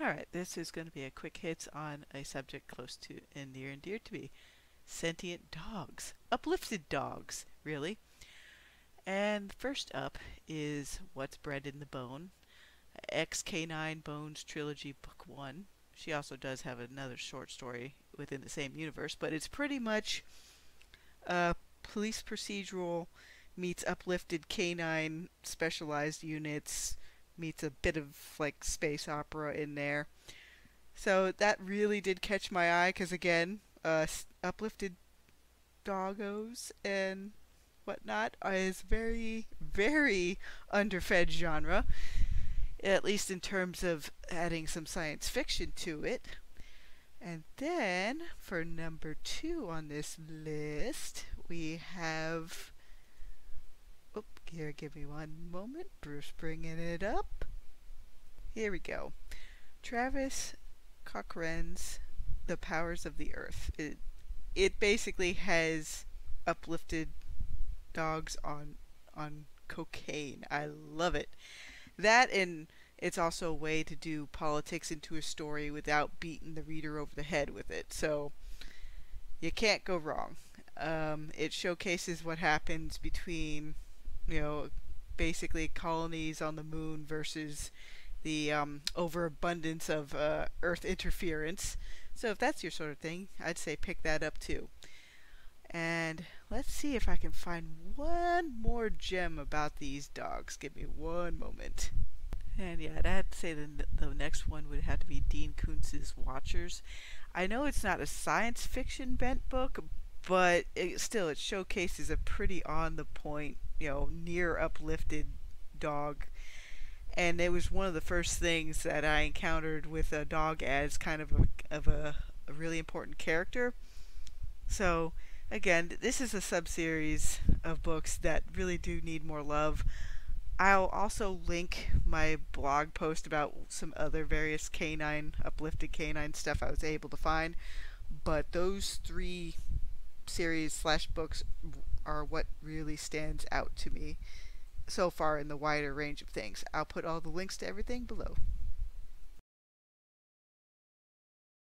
Alright, this is going to be a quick hits on a subject close to and near and dear to me. Sentient dogs. Uplifted dogs, really. And first up is What's Bred in the Bone, X Canine Bones Trilogy Book 1. She also does have another short story within the same universe, but it's pretty much a police procedural meets uplifted canine specialized units meets a bit of like space opera in there. So that really did catch my eye because again, uh, uplifted doggos and whatnot is very, very underfed genre. At least in terms of adding some science fiction to it. And then for number two on this list, we have here, give me one moment. Bruce bringing it up. Here we go. Travis Corcoran's The Powers of the Earth. It, it basically has uplifted dogs on on cocaine. I love it. That and it's also a way to do politics into a story without beating the reader over the head with it. So you can't go wrong. Um, it showcases what happens between you know, basically colonies on the moon versus the um, overabundance of uh, Earth interference. So if that's your sort of thing, I'd say pick that up too. And let's see if I can find one more gem about these dogs. Give me one moment. And yeah, I'd say the, the next one would have to be Dean Koontz's Watchers. I know it's not a science fiction bent book, but it, still it showcases a pretty on the point you know near uplifted dog and it was one of the first things that I encountered with a dog as kind of a, of a, a really important character. So again, this is a sub-series of books that really do need more love. I'll also link my blog post about some other various canine, uplifted canine stuff I was able to find. But those three series slash books are what really stands out to me so far in the wider range of things. I'll put all the links to everything below.